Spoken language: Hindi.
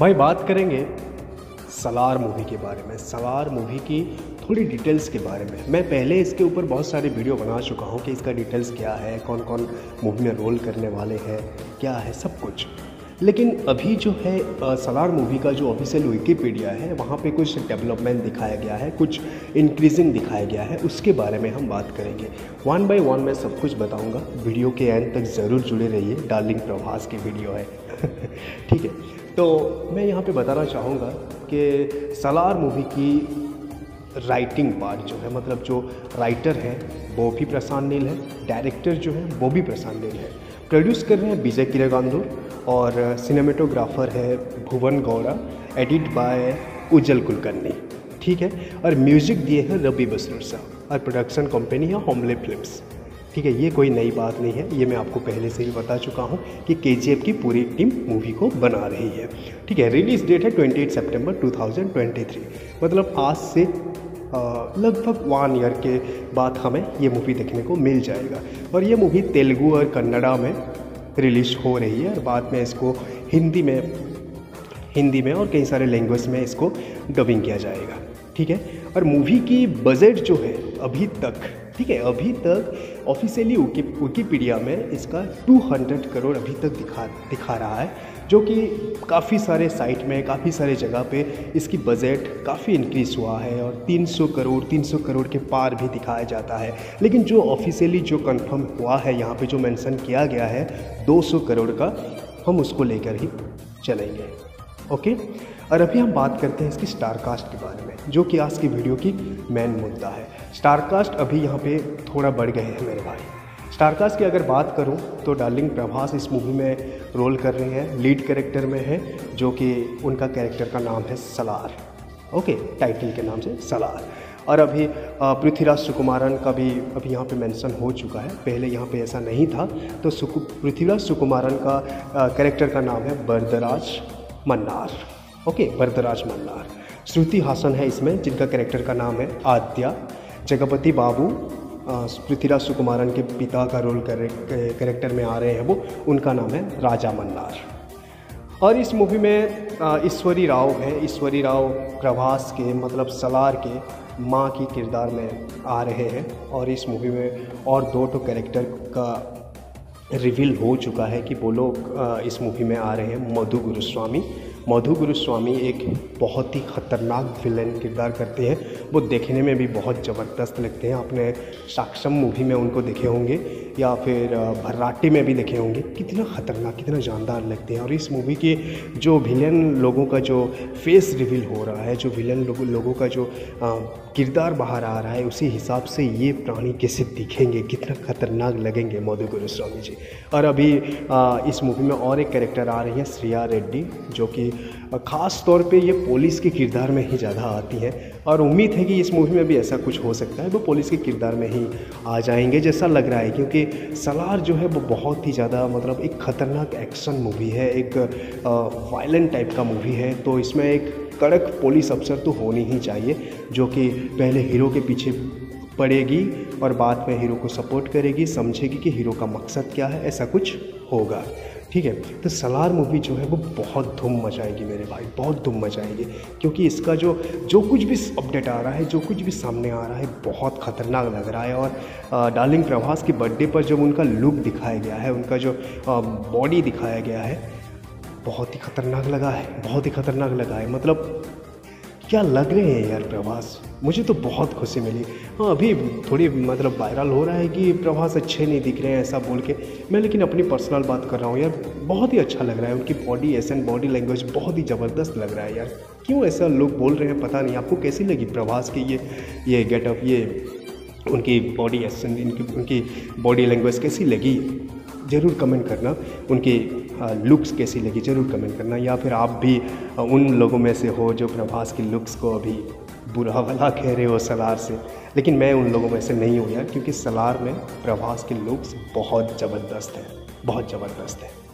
भाई बात करेंगे सलार मूवी के बारे में। सलार मूवी की थोड़ी डिटेल्स के बारे में। मैं पहले इसके ऊपर बहुत सारे वीडियो बना चुका हूँ कि इसका डिटेल्स क्या है कौन कौन मूवी में रोल करने वाले हैं क्या है सब कुछ। लेकिन अभी जो है अ, सलार मूवी का जो ऑफिशियल विकीपीडिया है वहाँ पे कुछ डेवलपमेंट दिखाया गया है कुछ इंक्रीजिंग दिखाया गया है उसके बारे में हम बात करेंगे। वन बाय वन मैं सब कुछ बताऊँगा। वीडियो के एंड तक ज़रूर जुड़े रहिए। डार्लिंग प्रभास की वीडियो है। ठीक है। तो मैं यहाँ पे बताना चाहूँगा कि सलार मूवी की राइटिंग पार्ट जो है मतलब जो राइटर है वो भी प्रशांत नील है डायरेक्टर जो है वो भी प्रशांत नील है। प्रोड्यूस कर रहे हैं विजय किरागांधुर और सिनेमेटोग्राफर है भुवन गौड़ा एडिट बाय उज्जवल कुलकर्णी। ठीक है? और म्यूज़िक दिए हैं रवि बसरूर साहब और प्रोडक्शन कंपनी है होमले फिल्म्स ठीक है, ये कोई नई बात नहीं है। ये मैं आपको पहले से ही बता चुका हूँ कि के की पूरी टीम मूवी को बना रही है। ठीक है रिलीज़ डेट है 28 सितंबर 2023 मतलब आज से लगभग वन ईयर के बाद हमें ये मूवी देखने को मिल जाएगा। और ये मूवी तेलुगू और कन्नड़ा में रिलीज़ हो रही है और बाद में इसको हिंदी में हिंदी में और कई सारे लैंग्वेज में इसको डबिंग किया जाएगा। ठीक है? और मूवी की बजट जो है अभी तक ठीक है, अभी तक ऑफिशियली विकीपीडिया में इसका 200 करोड़ अभी तक दिखा दिखा रहा है, जो कि काफ़ी सारे साइट में, काफ़ी सारे जगह पे इसकी बजट काफ़ी इंक्रीज हुआ है और 300 करोड़ 300 करोड़ के पार भी दिखाया जाता है। लेकिन जो ऑफिशियली जो कंफर्म हुआ है, यहाँ पे जो मेंशन किया गया है 200 करोड़ का, हम उसको लेकर ही चलेंगे। ओके और अभी हम बात करते हैं इसकी स्टार कास्ट के बारे में, जो कि आज की वीडियो की मेन मुद्दा है। स्टार कास्ट अभी यहाँ पे थोड़ा बढ़ गए हैं मेरे भाई। स्टार कास्ट की अगर बात करूँ तो डार्लिंग प्रभास इस मूवी में रोल कर रहे हैं लीड कैरेक्टर में है, जो कि उनका कैरेक्टर का नाम है सलार। ओके टाइटल के नाम से सलार। और अभी पृथ्वीराज सुकुमारन का भी अभी यहाँ पे मेंशन हो चुका है। पहले यहाँ पे ऐसा नहीं था। तो पृथ्वीराज सुकुमारन का कैरेक्टर का नाम है बरदराज। मन्नार। ओके बरदराज मन्नार। श्रुति हासन है इसमें, जिनका कैरेक्टर का नाम है आद्या। जगपति बाबू पृथ्वीराज सुकुमारन के पिता का रोल कर कैरेक्टर में आ रहे हैं वो, उनका नाम है राजा मन्नार। और इस मूवी में ईश्वरी राव है। ईश्वरी राव प्रभास के मतलब सलार के माँ की किरदार में आ रहे हैं। और इस मूवी में और दो तो कैरेक्टर का रिवील हो चुका है कि वो लोग इस मूवी में आ रहे हैं मधु गुरुस्वामी। मधु गुरुस्वामी एक बहुत ही खतरनाक विलन किरदार करते हैं। वो देखने में भी बहुत ज़बरदस्त लगते हैं। आपने साक्षम मूवी में उनको देखे होंगे। या फिर भर्राटी में भी देखे होंगे। कितना खतरनाक कितना जानदार लगते हैं। और इस मूवी के जो विलन लोगों का जो फेस रिवील हो रहा है जो विलन लोगों लोगों का जो किरदार बाहर आ रहा है उसी हिसाब से ये प्राणी कैसे दिखेंगे? कितना खतरनाक लगेंगे मधु गुरुस्वामी जी। और अभी अ, इस मूवी में और एक कैरेक्टर आ रही है श्रिया रेड्डी जो कि अ, ख़ास तौर पे ये पुलिस के किरदार में ही ज़्यादा आती हैं। और उम्मीद है कि इस मूवी में भी ऐसा कुछ हो सकता है वो पुलिस के किरदार में ही आ जाएँगे जैसा लग रहा है क्योंकि सलार जो है वो बहुत ही ज़्यादा मतलब एक खतरनाक एक्शन मूवी है एक वायलेंट टाइप का मूवी है तो इसमें एक कड़क पुलिस अफसर तो होनी ही चाहिए जो कि पहले हीरो के पीछे पड़ेगी और बाद में हीरो को सपोर्ट करेगी समझेगी कि हीरो का मकसद क्या है ऐसा कुछ होगा। ठीक है? तो सलार मूवी जो है, वो बहुत धूम मचाएगी मेरे भाई, बहुत धूम मचाएगी। क्योंकि इसका जो जो कुछ भी अपडेट आ रहा है, जो कुछ भी सामने आ रहा है, बहुत ख़तरनाक लग रहा है। और डार्लिंग प्रभास के बर्थडे पर जब उनका लुक दिखाया गया है, उनका जो बॉडी दिखाया गया है, बहुत ही खतरनाक लगा है, बहुत ही खतरनाक लगा है। मतलब क्या लग रहे हैं यार प्रभास? मुझे तो बहुत खुशी मिली। हाँ अभी थोड़ी मतलब वायरल हो रहा है कि प्रभास अच्छे नहीं दिख रहे हैं, ऐसा बोल के। मैं लेकिन अपनी पर्सनल बात कर रहा हूँ यार, बहुत ही अच्छा लग रहा है। उनकी बॉडी एसन बॉडी लैंग्वेज बहुत ही ज़बरदस्त लग रहा है यार। क्यों ऐसा लोग बोल रहे हैं, पता नहीं। आपको कैसी लगी प्रभास की ये ये गेटअप ये उनकी बॉडी एसन इनकी, उनकी बॉडी लैंग्वेज कैसी लगी? ज़रूर कमेंट करना, उनकी लुक्स कैसी लगी ज़रूर कमेंट करना, या फिर आप भी उन लोगों में से हो जो प्रभास की लुक्स को अभी बुरा भला कह रहे हो सलार से। लेकिन मैं उन लोगों में से नहीं हूँ यार, क्योंकि सलार में प्रभास के लुक्स बहुत ज़बरदस्त हैं, बहुत ज़बरदस्त है।